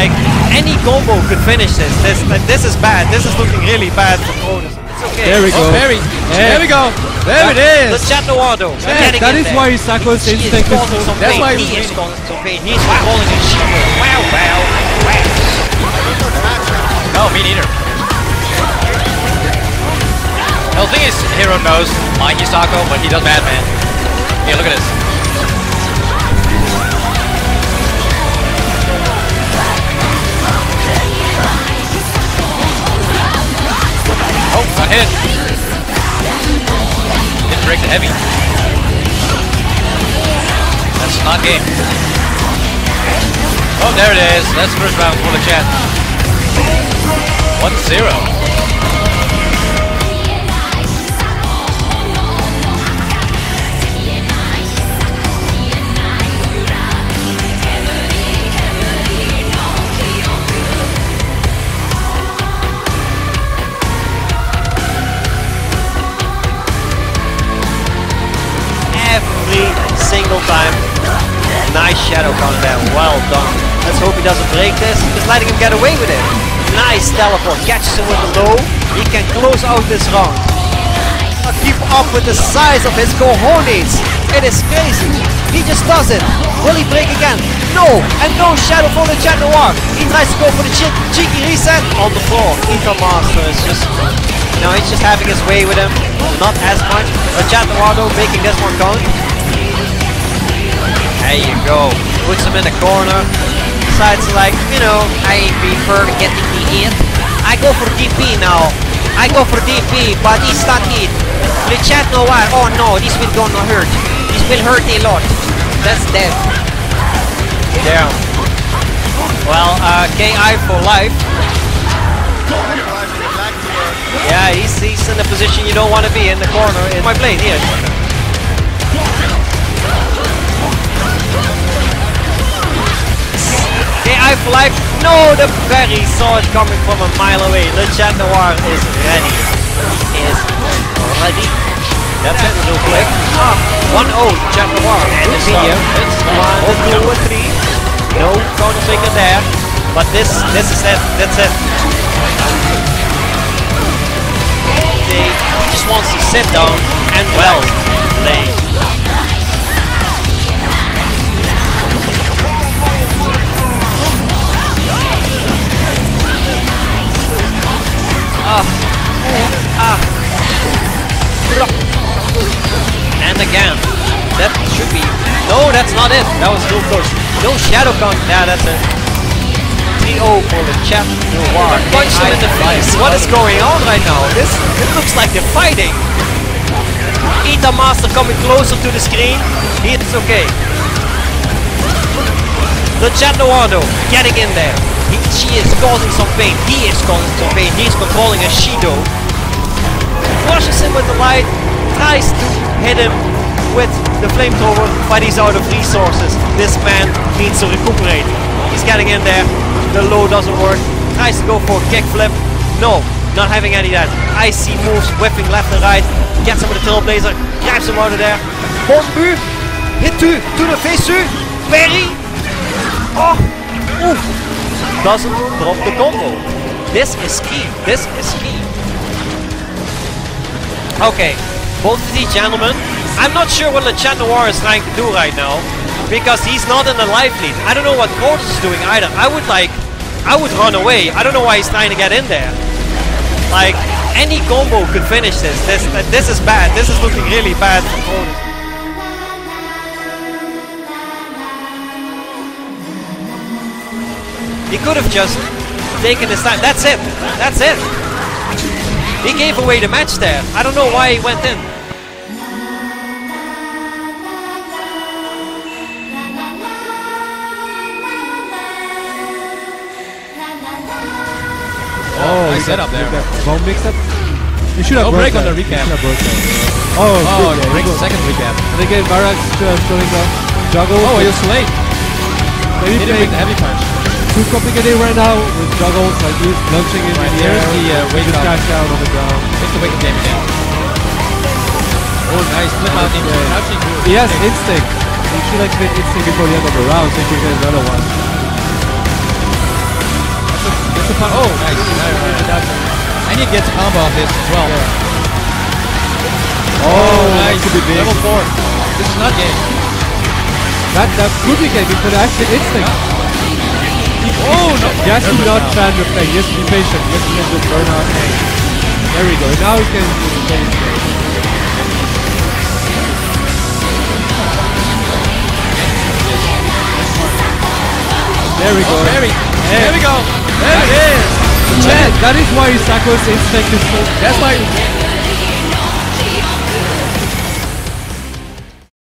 Like any combo could finish this. This like, this is bad. This is looking really bad for Cronus. It's okay. There we Oh, go. Yeah. There we go. There it The is. Chat Noir. Yeah, that is why Sako's He is instinct is so That's pain. why he he is was causing some pain. He's controlling his shield. Wow, wow, wow. No, me neither. The thing is, Hero knows my Hisako, but he does bad, man. Here, look at this. Hit. Didn't break the heavy. That's not game. Oh, there it is. That's first round for the chat. 1-0. Every single time. Nice shadow there. Well done. Let's hope he doesn't break this. Just letting him get away with it. Nice teleport. Catches him with the low. He can close out this round. Not keep up with the size of his cojones. It is crazy. He just does it. Will he break again? No. And no shadow for the Chat Noir. He tries to go for the che- cheeky reset on the floor. Ether Master is just you know, he's just having his way with him. Not as much. But Chat Noir though making this one count. There you go. Puts him in the corner. Decides like, you know, I prefer getting the hit. I go for DP now. I go for DP, but he's not hit. The chat Noir. Oh no, this will gonna hurt. This will hurt a lot. That's dead. Damn. Well, uh, KI for life. Yeah, he's, he's in a position you don't want to be in the corner. In my blade, here. KI for life. No, the berry saw it coming from a mile away. The Chat Noir is ready. Is ready. That's it, real quick. Ah, 1-0, Chat Noir. And the video. It's 1, 2, 3. No counter taker there. But this, this is it. That's it. They just wants to sit down and well play. That should be. No, that's not it. That was real close. No shadow count. Yeah, that's it. 3-0 for the chat Noir. Punch him in the face. What is going on right now? This it looks like they're fighting. Ita Master coming closer to the screen. It's okay. The chat Noir though, getting in there. He, she is causing some pain. He is causing some pain. He is controlling a Shido. Flushes him with the light. Tries to hit him with the flamethrower, but he's out of resources. This man needs to recuperate. He's getting in there. The low doesn't work. Tries to go for a kickflip. No, not having any of that. Icy moves, whipping left and right. Gets him with a trailblazer. Grabs him out of there. Bombu. Hit two. To the face two. Berry. Oh. Oof. Doesn't drop the combo. This is key. This is key. Okay. Both of these gentlemen. I'm not sure what Le Chat Noir is trying to do right now. Because he's not in the life lead. I don't know what Cortus is doing either. I would like I would run away. I don't know why he's trying to get in there. Like any combo could finish this. This uh, this is bad. This is looking really bad for Cortus. He could have just taken his time. That's it. That's it. He gave away the match there. I don't know why he went in. Oh, nice setup there. Bomb mix up. You should have No break on that. the recap. You have. Oh, Oh, good, yeah, break he the go- second recap. And again, Varax uh, the juggle. Oh, was late. maybe Hit him with the heavy punch. too complicated right now with juggles, like he's launching in Right, the air. the, uh, wake just up. cash down on the ground. It's the wake up game again. Oh, nice. Flip out into crouching. He has instinct. He should activate instinct before the end of the round so he can get another one. Gets a, gets a punish. Oh, nice. Alright, that's- And he gets a combo off this as well. Oh, nice. that could be big. Level 4. This is not game. That, that could be game. He could actually instinct. Oh, no. Yes, do not fan the play. Yes, be patient. Yes, he can just burn out There we go. Now he can play his game. There we go. There we, there we go. There it is. That, that is why Sako's instinct is so That's why